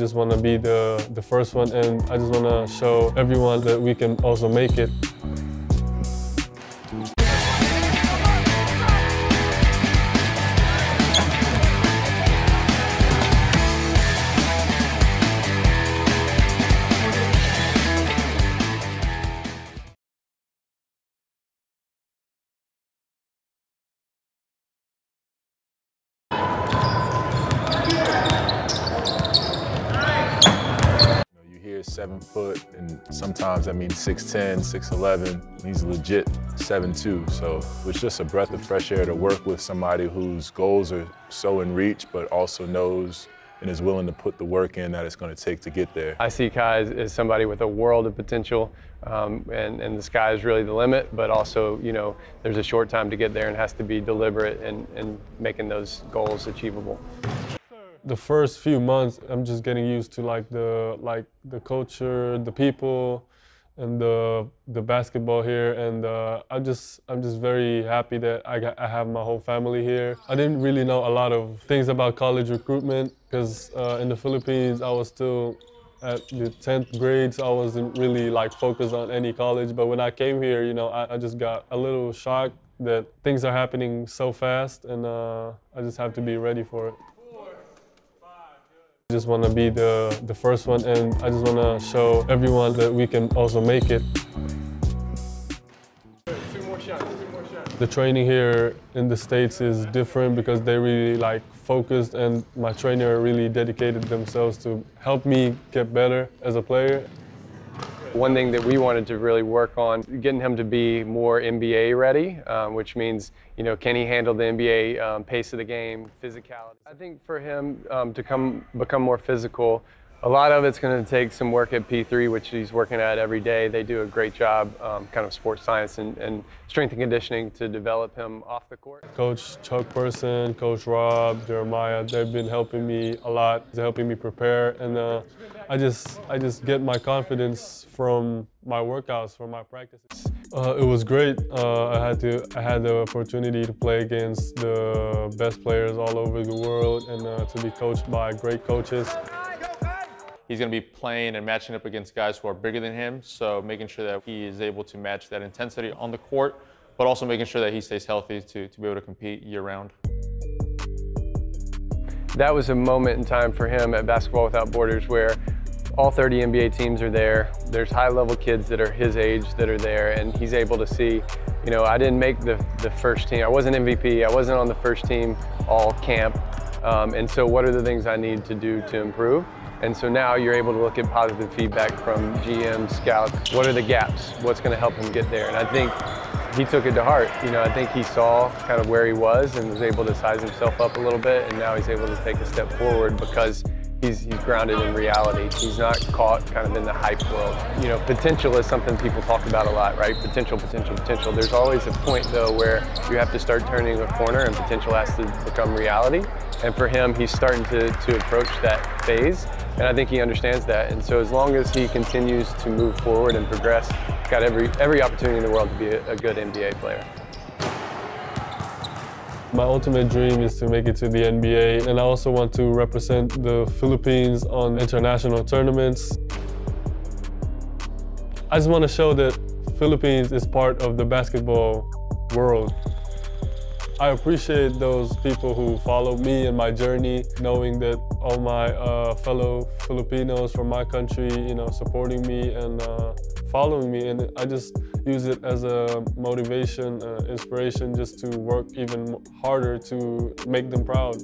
just want to be the, the first one and I just want to show everyone that we can also make it. Seven foot, and sometimes that means 6'10, 6'11. He's legit 7'2. So it's just a breath of fresh air to work with somebody whose goals are so in reach, but also knows and is willing to put the work in that it's going to take to get there. I see Kai as, as somebody with a world of potential, um, and, and the sky is really the limit, but also, you know, there's a short time to get there and has to be deliberate in, in making those goals achievable. The first few months I'm just getting used to like the like the culture, the people, and the the basketball here, and uh, I just I'm just very happy that I got, I have my whole family here. I didn't really know a lot of things about college recruitment because uh, in the Philippines I was still at the 10th grade, so I wasn't really like focused on any college. But when I came here, you know, I, I just got a little shocked that things are happening so fast, and uh, I just have to be ready for it. I just want to be the, the first one and I just want to show everyone that we can also make it. The training here in the States is different because they really like focused and my trainer really dedicated themselves to help me get better as a player. One thing that we wanted to really work on, getting him to be more NBA ready, um, which means, you know, can he handle the NBA um, pace of the game, physicality. I think for him um, to come become more physical, a lot of it's going to take some work at P3, which he's working at every day. They do a great job, um, kind of sports science and, and strength and conditioning to develop him off the court. Coach Chuck Person, Coach Rob, Jeremiah, they've been helping me a lot, they're helping me prepare, and uh, I just I just get my confidence from my workouts, from my practices. Uh, it was great. Uh, I had to I had the opportunity to play against the best players all over the world, and uh, to be coached by great coaches. He's going to be playing and matching up against guys who are bigger than him, so making sure that he is able to match that intensity on the court, but also making sure that he stays healthy to, to be able to compete year round. That was a moment in time for him at Basketball Without Borders where all 30 NBA teams are there. There's high level kids that are his age that are there, and he's able to see, you know, I didn't make the, the first team. I wasn't MVP. I wasn't on the first team all camp. Um, and so, what are the things I need to do to improve? And so now you're able to look at positive feedback from GM, scouts. What are the gaps? What's going to help him get there? And I think he took it to heart. You know, I think he saw kind of where he was and was able to size himself up a little bit, and now he's able to take a step forward because he's, he's grounded in reality. He's not caught kind of in the hype world. You know, potential is something people talk about a lot, right? Potential, potential, potential. There's always a point though where you have to start turning a corner and potential has to become reality. And for him, he's starting to, to approach that phase. And I think he understands that. And so as long as he continues to move forward and progress, got every, every opportunity in the world to be a, a good NBA player. My ultimate dream is to make it to the NBA, and I also want to represent the Philippines on international tournaments. I just want to show that Philippines is part of the basketball world. I appreciate those people who follow me and my journey, knowing that all my uh, fellow Filipinos from my country, you know, supporting me and uh, following me. And I just use it as a motivation, uh, inspiration, just to work even harder to make them proud.